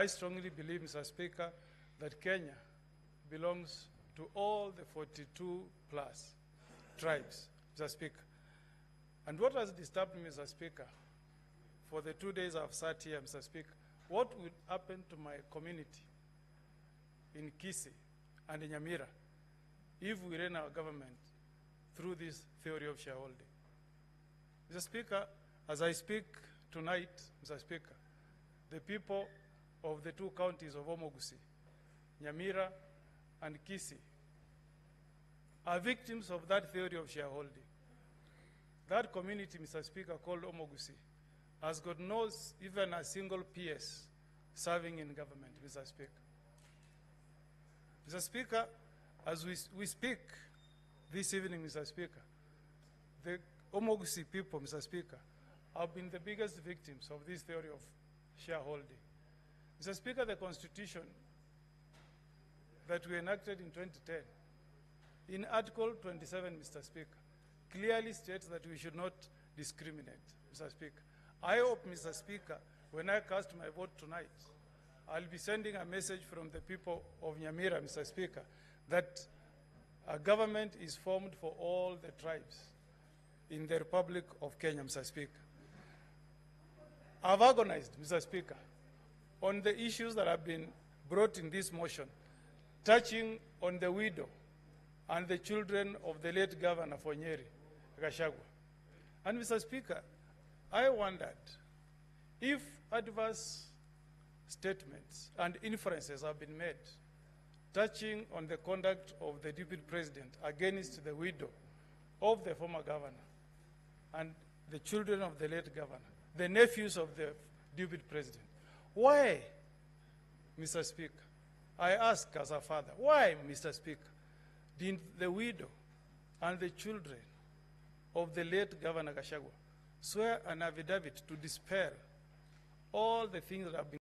I strongly believe, Mr. Speaker, that Kenya belongs to all the 42 plus tribes, Mr. Speaker. And what has disturbed me, Mr. Speaker, for the two days I've sat here, Mr. Speaker, what would happen to my community in Kisii and in Nyamira if we ran our government through this theory of shareholding? Mr. Speaker, as I speak tonight, Mr. Speaker, the people of the two counties of Omogusii, Nyamira, and Kisii are victims of that theory of shareholding. That community, Mr. Speaker, called Omogusii, has got no even a single PS serving in government, Mr. Speaker. Mr. Speaker, as we, we speak this evening, Mr. Speaker, the Omogusii people, Mr. Speaker, have been the biggest victims of this theory of shareholding. Mr. Speaker, the Constitution that we enacted in 2010, in Article 27, Mr. Speaker, clearly states that we should not discriminate, Mr. Speaker. I hope, Mr. Speaker, when I cast my vote tonight, I'll be sending a message from the people of Nyamira, Mr. Speaker, that a government is formed for all the tribes in the Republic of Kenya, Mr. Speaker. I've organized, Mr. Speaker, on the issues that have been brought in this motion, touching on the widow and the children of the late Governor Fonyeri Gashagwa. And Mr. Speaker, I wondered if adverse statements and inferences have been made touching on the conduct of the deputy president against the widow of the former governor and the children of the late governor, the nephews of the deputy president. Why, Mr. Speaker? I ask as a father, why, Mr. Speaker, didn't the widow and the children of the late Governor Gachagua swear an affidavit to dispel all the things that have been